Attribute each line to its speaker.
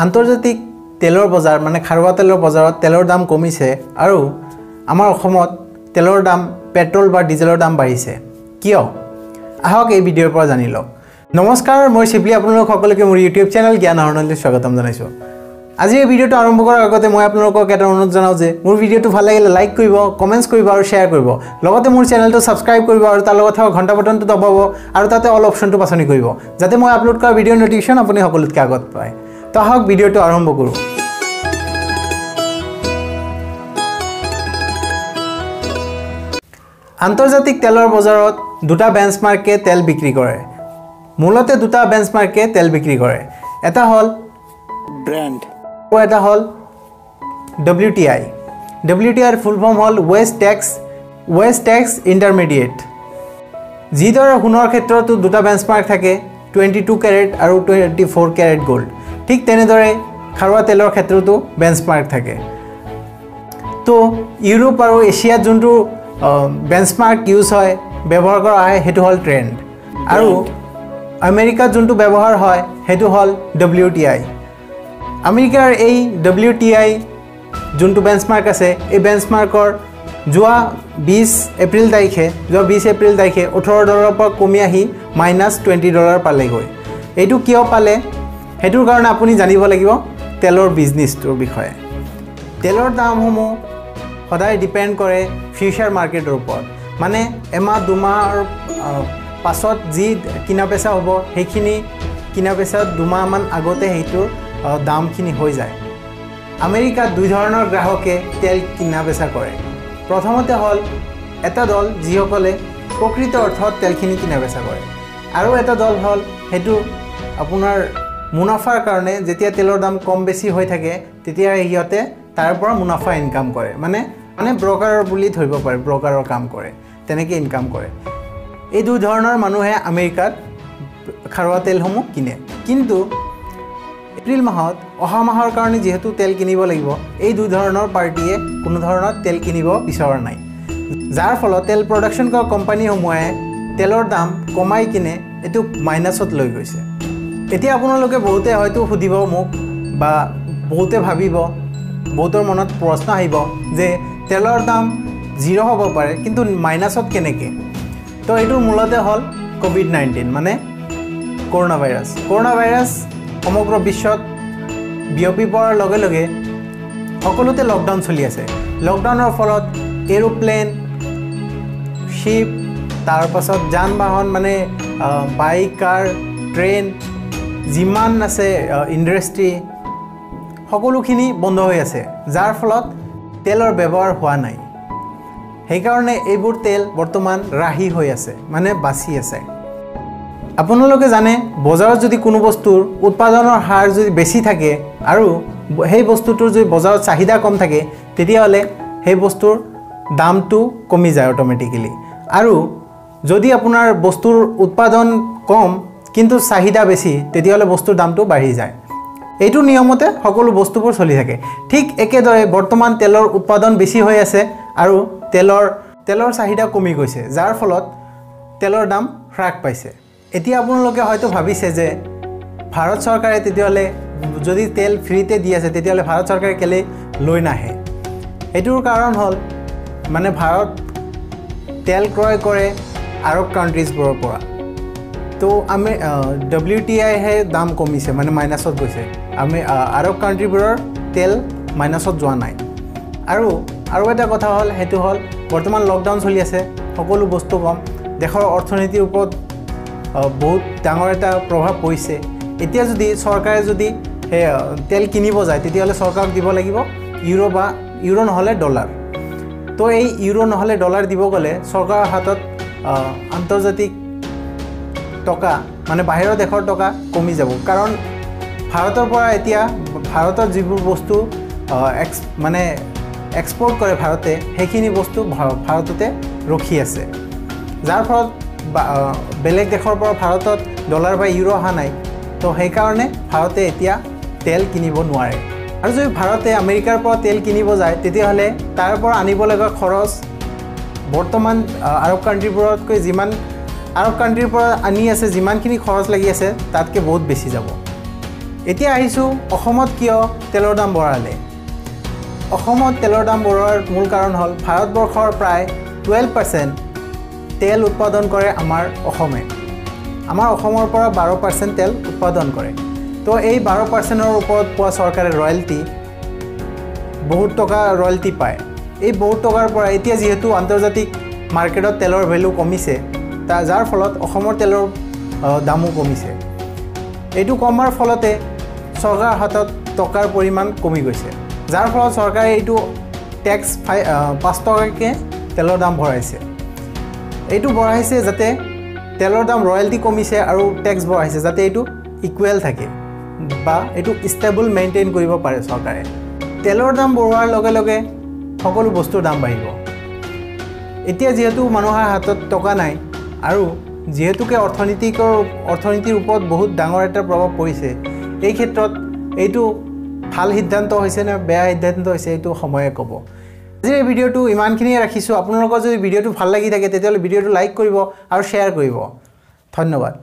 Speaker 1: আন্তৰ্জাতিক তেলৰ বজাৰ মানে খাৰুৱা তেলৰ বজাৰত তেলৰ দাম কমিছে আৰু আমাৰ অসমত তেলৰ দাম পেট্ৰল বা ডিজেলৰ দাম বাঢ়িছে। কিয়? আহক এই ভিডিঅ'ৰ পৰা জানি লওক। নমস্কাৰ মই শিৱলি আপোনালোক সকলোকে মোৰ ইউটিউব চেনেল জ্ঞান আহৰণলৈ স্বাগতম জনাইছোঁ। আজি এই ভিডিঅ'টো আৰম্ভ কৰাৰ আগতে মই আপোনালোকক এটা অনুৰোধ জনাওঁ যে মোৰ ভিডিঅ'টো ভাল লাগিলে লাইক কৰিব কমেণ্টছ কৰিব আৰু শ্বেয়াৰ কৰিব। লগতে মোৰ চেনেলটো ছাবস্ক্ৰাইব কৰিব আৰু তাৰ লগত থকা ঘণ্টা বটনটো দবাব আৰু তাতে অল অপশ্যনটো বাছনি কৰিব যাতে মই আপলোড কৰা ভিডিঅ'ৰ নটিফিকেশ্যন আপুনি সকলোতকৈ আগত পায়। তো আহক ভিডিঅ'টো আৰম্ভ কৰোঁ। আন্তৰ্জাতিক তেলৰ বজাৰত দুটা বেঞ্চমাৰ্কে তেল বিক্ৰী কৰে। মূলতে দুটা বেঞ্চমাৰ্কে তেল বিক্ৰী কৰে। এটা হ'ল
Speaker 2: ব্ৰ্যান্ড
Speaker 1: আৰু এটা হ'ল W T I W T আইৰ ফুল ফৰ্ম হ'ল west Texas west Texas intermediate যিদৰে সোণৰ ক্ষেত্ৰতো দুটা বেঞ্চমাৰ্ক থাকে টুৱেণ্টি টু কেৰেট আৰু টুৱেণ্টি ফ'ৰ কেৰেট গ'ল্ড ঠিক তেনেদৰে খাৰুৱা তেলৰ ক্ষেত্ৰতো বেঞ্চমাৰ্ক থাকে। তো ইউৰোপ আৰু এছিয়াত যোনটো বেঞ্চমাৰ্ক ইউজ হয় ব্যৱহাৰ কৰা হয় সেইটো হ'ল ট্ৰেণ্ড আৰু আমেৰিকাত যোনটো ব্যৱহাৰ হয় সেইটো হ'ল ডব্লিউ টি আই আমেৰিকাৰ এই ডব্লিউ টি আই যোনটো বেঞ্চমাৰ্ক আছে এই বেঞ্চমাৰ্কৰ যোৱা বিছ এপ্ৰিল তাৰিখে যোৱা বিছ এপ্ৰিল তাৰিখে ওঠৰ ডলাৰৰ পৰা কমি আহি মাইনাছ টুৱেণ্টি ডলাৰ পালেগৈ। এইটো কিয় পালে? সেইটোৰ কাৰণে আপুনি জানিব লাগিব তেলৰ বিজনেছটোৰ বিষয়ে। তেলৰ দামসমূহ সদায় ডিপেণ্ড কৰে ফিউচাৰ মাৰ্কেটৰ ওপৰত। মানে এমাহ দুমাহৰ পাছত যি কিনা বেচা হ'ব সেইখিনি কিনা বেচাত দুমাহমান আগতে সেইটোৰ আহ, দামখিনি হৈ যায়। আমেৰিকাত দুই ধৰণৰ গ্ৰাহকে তেল কিনা বেচা কৰে। প্ৰথমতে হ'ল এটা দল যিসকলে প্ৰকৃত অৰ্থত তেলখিনি কিনা বেচা কৰে। আৰু এটা দল হ'ল সেইটো আপোনাৰ মুনাফাৰ কাৰণে যেতিয়া তেলৰ দাম কম বেছি হৈ থাকে তেতিয়া সিহঁতে তাৰ পৰা মুনাফা ইনকাম কৰে। মানে মানে ব্ৰকাৰৰ বুলি ধৰিব পাৰে ব্ৰকাৰৰ কাম কৰে তেনেকৈ ইনকাম কৰে। এই দুই ধৰণৰ মানুহে আমেৰিকাত খাৰুৱা তেলসমূহ কিনে। কিন্তু এপ্ৰিল মাহত অহা মাহৰ কাৰণে যিহেতু তেল কিনিব লাগিব এই দুই ধৰণৰ পাৰ্টীয়ে কোনো ধৰণৰ তেল কিনিব বিচৰা নাই। যাৰ ফলত তেল প্ৰডাকশ্যন কৰা কোম্পানীসমূহে তেলৰ দাম কমাই কিনে এইটো মাইনাছত লৈ গৈছে। এতিয়া আপোনালোকে বহুতে হয়তো সুধিব মোক বা বহুতে ভাবিব বহুতৰ মনত প্ৰশ্ন আহিব যে তেলৰ দাম জিৰ' হ'ব পাৰে কিন্তু মাইনাছত কেনেকৈ? তো এইটোৰ মূলতে হ'ল ক'ভিড নাইণ্টিন মানে কৰোণা ভাইৰাছ কৰোণা ভাইৰাছ সমগ্ৰ বিশ্বত বিয়পি পৰাৰ লগে লগে সকলোতে লকডাউন চলি আছে। লকডাউনৰ ফলত এৰোপ্লেন শ্বিপ তাৰপাছত যান বাহন মানে বাইক কাৰ ট্ৰেইন যিমান আছে ইণ্ডাষ্ট্ৰী সকলোখিনি বন্ধ হৈ আছে যাৰ ফলত তেলৰ ব্যৱহাৰ হোৱা নাই। সেইকাৰণে এইবোৰ তেল বৰ্তমান ৰাহি হৈ আছে মানে বাচি আছে। আপোনালোকে জানে বজাৰত যদি কোনো বস্তুৰ উৎপাদনৰ হাৰ যদি বেছি থাকে আৰু সেই বস্তুটোৰ যদি বজাৰত চাহিদা কম থাকে তেতিয়াহ'লে সেই বস্তুৰ দামটো কমি যায় অট'মেটিকেলি আৰু যদি আপোনাৰ বস্তুৰ উৎপাদন কম কিন্তু চাহিদা বেছি তেতিয়াহ'লে বস্তুৰ দামটো বাঢ়ি যায়। এইটো নিয়মতে সকলো বস্তুবোৰ চলি থাকে। ঠিক একেদৰে বৰ্তমান তেলৰ উৎপাদন বেছি হৈ আছে আৰু তেলৰ তেলৰ চাহিদা কমি গৈছে যাৰ ফলত তেলৰ দাম হ্ৰাস পাইছে। এতিয়া আপোনালোকে হয়তো ভাবিছে যে ভাৰত চৰকাৰে তেতিয়াহ'লে যদি তেল ফ্ৰীতে দি আছে তেতিয়াহ'লে ভাৰত চৰকাৰে কেলৈ লৈ নাহে? সেইটোৰ কাৰণ হ'ল মানে ভাৰত তেল ক্ৰয় কৰে আৰৱ কাণ্ট্ৰিজবোৰৰ পৰা। তো আমি ডব্লিউ টি আইহে দাম কমিছে মানে মাইনাছত গৈছে। আমি আৰৱ কাণ্ট্ৰিবোৰৰ তেল মাইনাছত যোৱা নাই। আৰু আৰু এটা কথা হ'ল সেইটো হ'ল বৰ্তমান লকডাউন চলি আছে সকলো বস্তু কম। দেশৰ অৰ্থনীতিৰ ওপৰত বহুত ডাঙৰ এটা প্ৰভাৱ পৰিছে। এতিয়া যদি চৰকাৰে যদি সেই তেল কিনিব যায় তেতিয়াহ'লে চৰকাৰক দিব লাগিব ইউৰো বা ইউৰো নহ'লে ডলাৰ। তো এই ইউৰো নহ'লে ডলাৰ দিব গ'লে চৰকাৰৰ হাতত আন্তৰ্জাতিক টকা মানে বাহিৰৰ দেশৰ টকা কমি যাব। কাৰণ ভাৰতৰ পৰা এতিয়া ভাৰতৰ যিবোৰ বস্তু এক্স মানে এক্সপৰ্ট কৰে ভাৰতে সেইখিনি বস্তু ভাৰততে ৰখি আছে। যাৰ ফলত বেলেগ দেশৰ পৰা ভাৰতত ডলাৰ বা ইউৰো অহা নাই। তো সেইকাৰণে ভাৰতে এতিয়া তেল কিনিব নোৱাৰে। আৰু যদি ভাৰতে আমেৰিকাৰ পৰা তেল কিনিব যায় তেতিয়াহ'লে তাৰ পৰা আনিব লগা খৰচ বৰ্তমান আৰৱ কাণ্ট্ৰিবোৰতকৈ যিমান আৰৱ কাণ্ট্ৰিৰ পৰা আনি আছে যিমানখিনি খৰচ লাগি আছে তাতকৈ বহুত বেছি যাব। এতিয়া আহিছোঁ অসমত কিয় তেলৰ দাম বঢ়ালে? অসমত তেলৰ দাম বঢ়োৱাৰ মূল কাৰণ হ'ল ভাৰতবৰ্ষৰ প্ৰায় টুৱেল্ভ পাৰ্চেণ্ট তেল উৎপাদন কৰে আমাৰ অসমে। আমাৰ অসমৰ পৰা বাৰ পাৰ্চেণ্ট তেল উৎপাদন কৰে। তো এই বাৰ পাৰ্চেণ্টৰ ওপৰত পোৱা চৰকাৰে ৰয়েলটি বহুত টকা ৰয়েলটি পায়। এই বহুত টকাৰ পৰা এতিয়া যিহেতু আন্তৰ্জাতিক মাৰ্কেটত তেলৰ ভেলু কমিছে যাৰ ফলত অসমৰ তেলৰ দামো কমিছে। এইটো কমাৰ ফলতে চৰকাৰৰ হাতত টকাৰ পৰিমাণ কমি গৈছে। যাৰ ফলত চৰকাৰে এইটো টেক্স ফাই পাঁচ টকাকৈ তেলৰ দাম ভৰাইছে এইটো বঢ়াইছে যাতে তেলৰ দাম ৰয়েলটি কমিছে আৰু টেক্স বঢ়াইছে যাতে এইটো ইকুৱেল থাকে বা এইটো ষ্টেবল মেইনটেইন কৰিব পাৰে চৰকাৰে। তেলৰ দাম বঢ়োৱাৰ লগে লগে সকলো বস্তুৰ দাম বাঢ়িব। এতিয়া যিহেতু মানুহৰ হাতত টকা নাই আৰু যিহেতুকে অৰ্থনীতিকৰ অৰ্থনীতিৰ ওপৰত বহুত ডাঙৰ এটা প্ৰভাৱ পৰিছে এই ক্ষেত্ৰত এইটো ভাল সিদ্ধান্ত হৈছে নে বেয়া সিদ্ধান্ত হৈছে এইটো সময়ে ক'ব। আজিৰ এই ভিডিঅ'টো ইমানখিনিয়ে ৰাখিছোঁ। আপোনালোকৰ যদি ভিডিঅ'টো ভাল লাগি থাকে তেতিয়াহ'লে ভিডিঅ'টো লাইক কৰিব আৰু শ্বেয়াৰ কৰিব। ধন্যবাদ।